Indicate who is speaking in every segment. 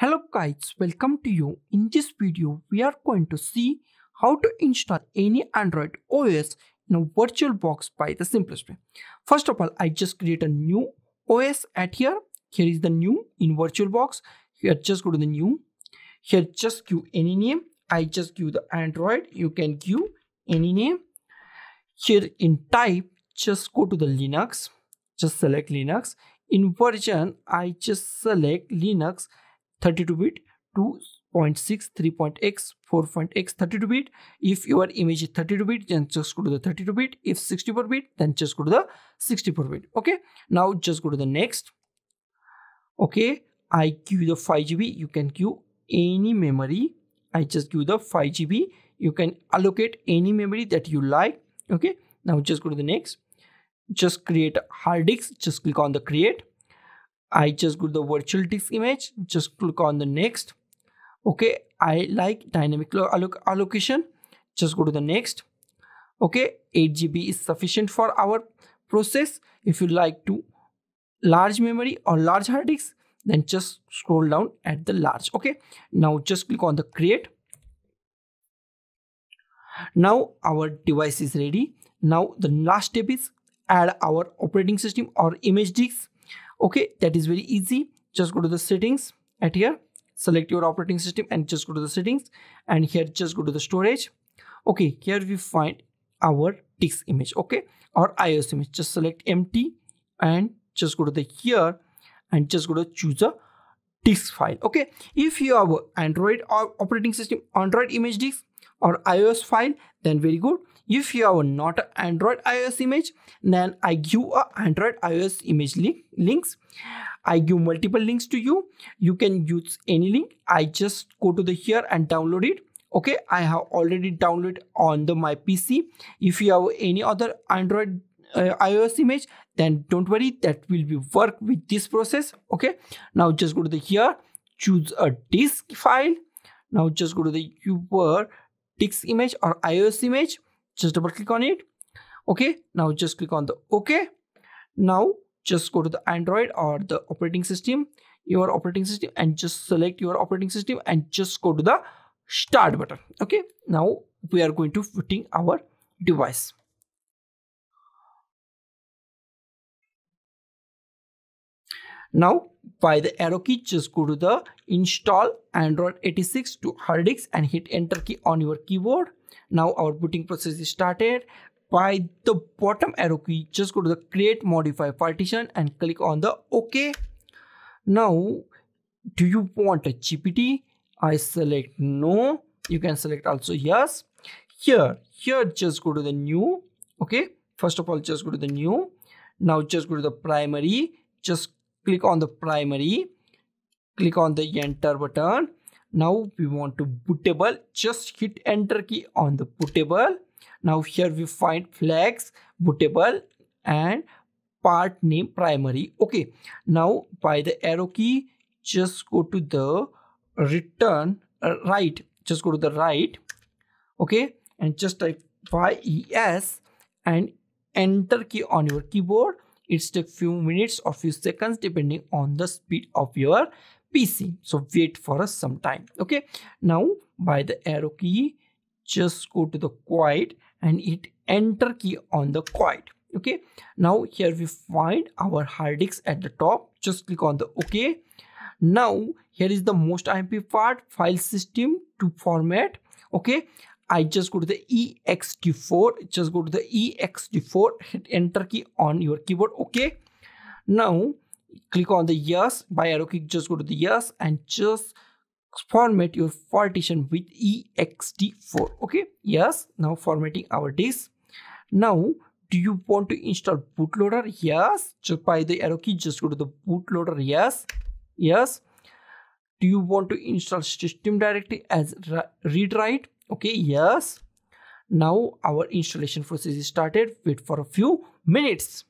Speaker 1: Hello guys, welcome to you. In this video, we are going to see how to install any Android OS in a VirtualBox by the simplest way. First of all, I just create a new OS at here. Here is the new in VirtualBox. Here just go to the new. Here just give any name. I just give the Android. You can give any name. Here in type, just go to the Linux. Just select Linux. In version, I just select Linux 32-bit 2.6 3.x 4.x 32-bit if your image is 32-bit then just go to the 32-bit if 64-bit then just go to the 64-bit okay? Now just go to the next. Okay? I give the 5 gb you can give any memory. I just give the 5 gb you can allocate any memory that you like. Okay? Now just go to the next. Just create hard disk. Just click on the create I just go to the virtual disk image, just click on the next. Okay, I like dynamic alloc allocation, just go to the next. Okay, 8 GB is sufficient for our process. If you like to large memory or large hard disk, then just scroll down at the large. Okay, now just click on the create. Now our device is ready. Now the last step is add our operating system or image disk okay that is very easy. Just go to the settings at here. Select your operating system and just go to the settings. And here just go to the storage. Okay here we find our disk image okay? Or ISO image. Just select empty and just go to the here and just go to choose a disk file okay? If you have android operating system android image disk or ISO file then very good if you have not an android ISO image then i give a android ISO image link links. I give multiple links to you. You can use any link. I just go to the here and download it. Okay i have already downloaded on the my pc if you have any other android uh, ISO image then don't worry that will be work with this process. Okay now just go to the here choose a disk file. Now just go to the your disk image or ISO image just double click on it. Okay now just click on the ok. Now just go to the android or the operating system your operating system and just select your operating system and just go to the start button. Okay now we are going to fitting our device. Now by the arrow key just go to the install android 86 to hard disk and hit enter key on your keyboard now our booting process is started. By the bottom arrow key just go to the create modify partition and click on the ok. Now do you want a gpt i select no. You can select also yes. Here here just go to the new. Okay first of all just go to the new. Now just go to the primary. Just click on the primary. Click on the enter button now we want to bootable. Just hit enter key on the bootable. Now here we find flags bootable and part name primary. Okay. Now by the arrow key just go to the return uh, right. Just go to the right. Okay. And just type yes and enter key on your keyboard. It takes few minutes or few seconds depending on the speed of your PC. So wait for us some time. Okay. Now by the arrow key, just go to the quiet and hit enter key on the quiet. Okay. Now here we find our hard disk at the top. Just click on the OK. Now here is the most IMP part file system to format. Okay. I just go to the ext4. Just go to the ext4. Hit enter key on your keyboard. Okay. Now click on the yes by arrow key just go to the yes and just format your partition with ext4 okay? Yes now formatting our disk now do you want to install bootloader? Yes just by the arrow key just go to the bootloader yes. Yes. Do you want to install system directory as read write? Okay yes. Now our installation process is started. Wait for a few minutes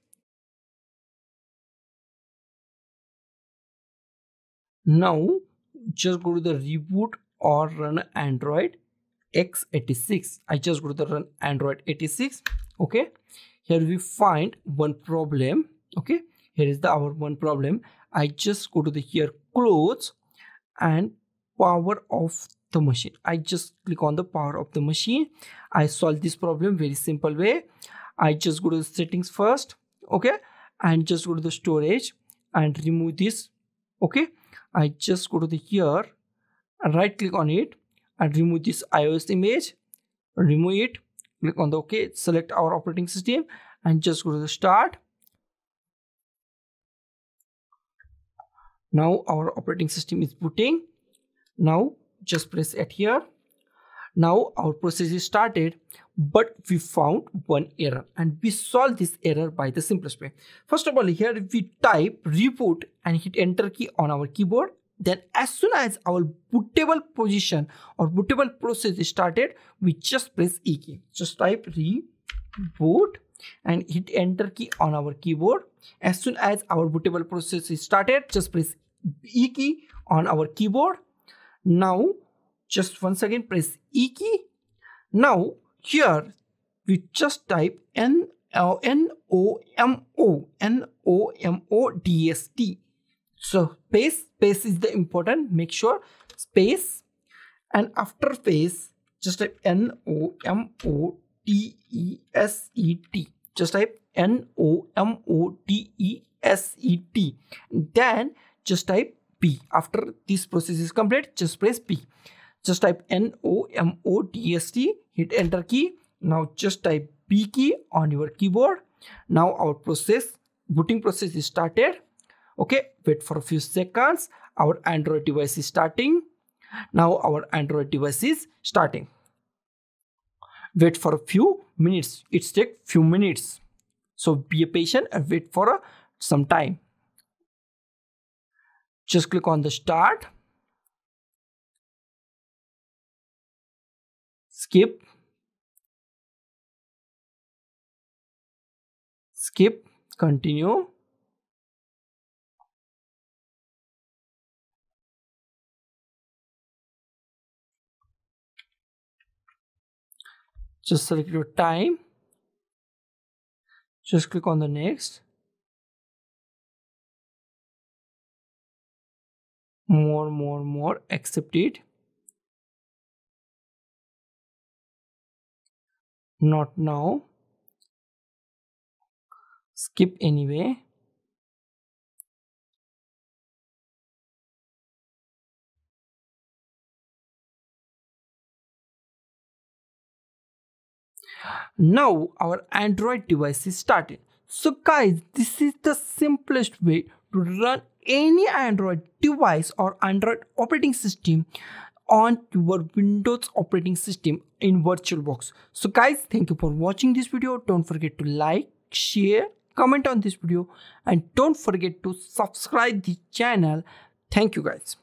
Speaker 1: Now just go to the reboot or run Android x86. I just go to the run Android 86. Okay. Here we find one problem. Okay. Here is the our one problem. I just go to the here close and power of the machine i just click on the power of the machine i solve this problem very simple way i just go to the settings first okay and just go to the storage and remove this okay i just go to the here and right click on it and remove this ISO image remove it click on the ok select our operating system and just go to the start. Now our operating system is booting. Now just press at here now our process is started but we found one error and we solve this error by the simplest way. First of all here we type reboot and hit enter key on our keyboard. Then as soon as our bootable position or bootable process is started we just press e key. Just type reboot and hit enter key on our keyboard. As soon as our bootable process is started just press e key on our keyboard. Now just once again press e key. Now here we just type n uh, n o m o n o m o d s t. So space space is the important. Make sure space. And after space just type n o m o t e s e t. Just type n o m o t e s e t. Then just type p. After this process is complete just press p just type n o m o t s t hit enter key. Now just type p key on your keyboard. Now our process booting process is started. Okay wait for a few seconds. Our android device is starting. Now our android device is starting. Wait for a few minutes. It's take few minutes. So be a patient and wait for some time. Just click on the start skip. Skip. Continue. Just select your time. Just click on the next. More more more. Accept it not now. Skip anyway. Now our android device is started so guys this is the simplest way to run any android device or android operating system on your windows operating system in virtualbox so guys thank you for watching this video. Don't forget to like share comment on this video. And don't forget to subscribe the channel. Thank you guys